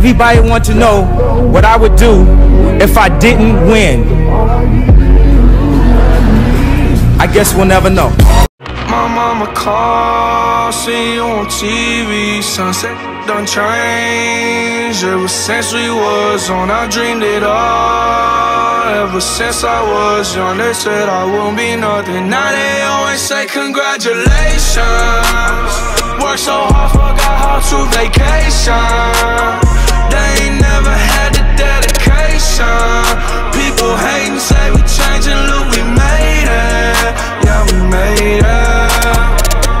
Everybody want to know what I would do if I didn't win. I guess we'll never know. My mama called, see you on TV. Sunset done changed. Ever since we was on, I dreamed it all. Ever since I was young, they said I won't be nothing. Now they always say congratulations. Work so hard, forgot how to vacation.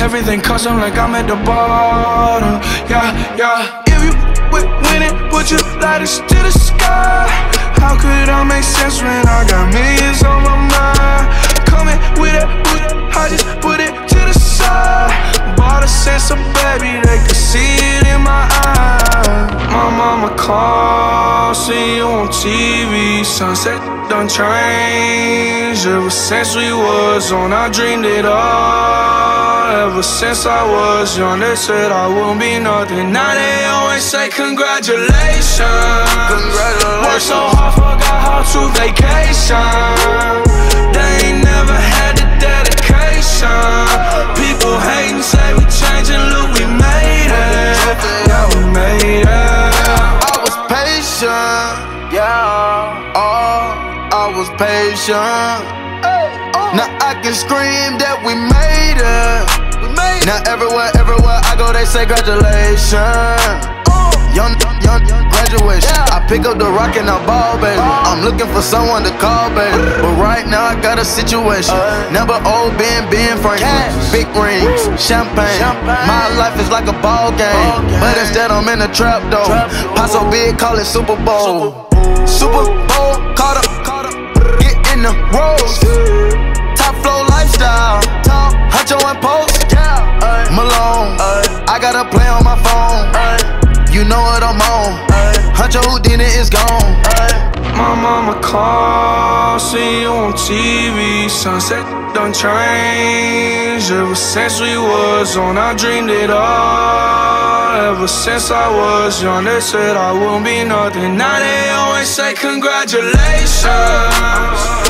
Everything custom like I'm at the bottom, yeah, yeah. If you with winning, put your lighters to the sky. How could I make sense when I got millions on my mind? Coming with it, with it, I just put it to the side. Bought a sense of baby, they could see it in my eyes. My mama called, see you on TV. Sunset done changed. Ever since we was on, I dreamed it all. Ever since I was young, they said I won't be nothing. Now they always say congratulations. Congratulations. Work so hard, forgot how to vacation. They ain't never had the dedication. People hating, say we changing, look, we made it. Yeah, we made it. I was patient, yeah. Oh, I was patient. Now I can scream that we made it. Now everywhere, everywhere I go, they say congratulations. Young, young, young graduation. I pick up the rock and I ball, baby. Uh. I'm looking for someone to call, baby. But right now I got a situation. Uh. Never old Ben, Ben Franklin. Big rings, champagne. My life is like a ball game. But instead I'm in a trap though. Pot so big, call it Super Bowl. Super Bowl, caught up, caught up. Get in the rolls. Top flow lifestyle. Top, Huncho and Post. Malone. I got a play on my phone. You know what I'm on. Huncho Houdini is gone. My mama called, see you on TV. Sunset done changed. Ever since we was on, I dreamed it all. Ever since I was young, they said I won't be nothing. Now they always say congratulations.